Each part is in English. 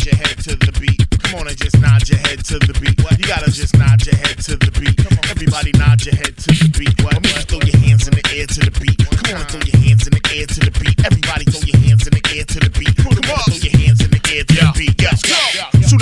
nod your head to the beat. Come on and just nod your head to the beat. You gotta just nod your head to the beat. Come on, everybody nod your head to the beat. What? Or maybe throw your hands in the air to the beat. Come on throw your hands in the air to the beat. Every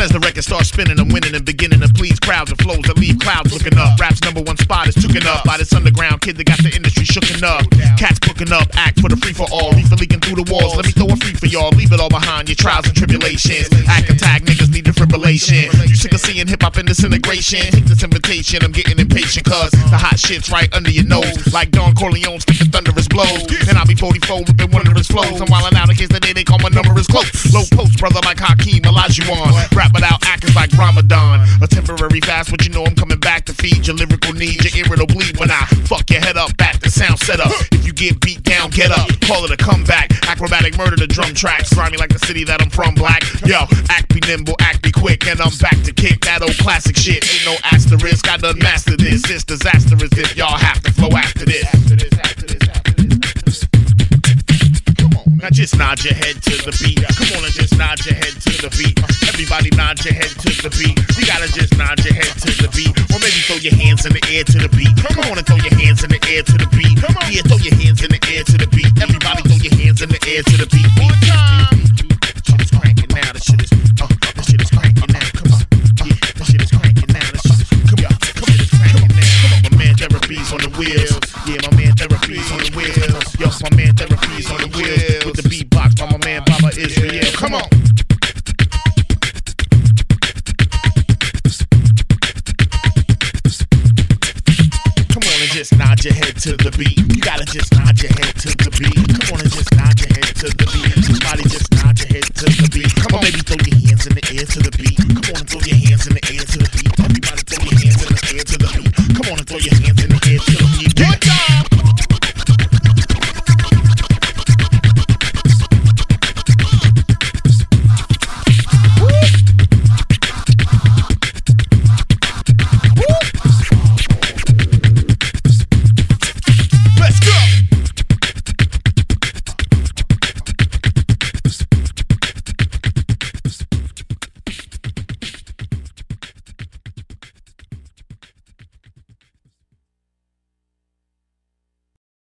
as the record starts spinning, I'm winning and beginning to please crowds and flows that leave clouds looking up. Rap's number one spot is tooken up by this underground kid that got the industry shooken up. Cats booking up, act for the free for all. Reefer leaking through the walls. Let me throw a free for y'all. Leave it all behind your trials and tribulations. Act and tag niggas need defibrillation. You sick of seeing hip hop in disintegration? Take this invitation, I'm getting impatient cause the hot shit's right under your nose. Like Don Corleone spitting thunderous blows. And I'll be 44 ripping one of his flows. I'm wildin' out in case the day they call my number is close. Low post, brother, like Hakeem Olajuwon. Rap without actors like Ramadan. A temporary fast, but you know I'm coming back to feed your lyrical needs. Your ear it'll bleed when I fuck your head up at the sound set up. If you get beat down, get up. Call it a comeback. Akrobatik murder the drum tracks. Grimy like the city that I'm from, black. Yo, Ak be nimble, Ak be quick, and I'm back to kick that old classic shit. Ain't no asterisk, I done mastered this. It's disastrous if y'all have to flow after this. Now just nod your head to the beat. Come on and just nod your head to the beat. Everybody nod your head to the beat. You gotta just nod your head to the beat. Or maybe throw your hands in the air to the beat. Come on and throw your hands in the air to the beat. Come on. Yeah, throw your hands in the air to the beat. Everybody throw your hands in the air to the beat. One time. Shit is cranking now. The shit is, Therapy's on the wheels. Yo, my man, Therapy's on the wheels. With the beatbox by my man, Baba Israel. Come on. just nod your head to the beat. You gotta just nod your head to the beat. Come on and just nod your head to the beat. Somebody just nod your head to the beat. Come on, baby, throw your hands in the air to the beat. Come on and throw your hands in the air to the beat. Everybody throw your hands in the air to the beat. Come on and throw your hands in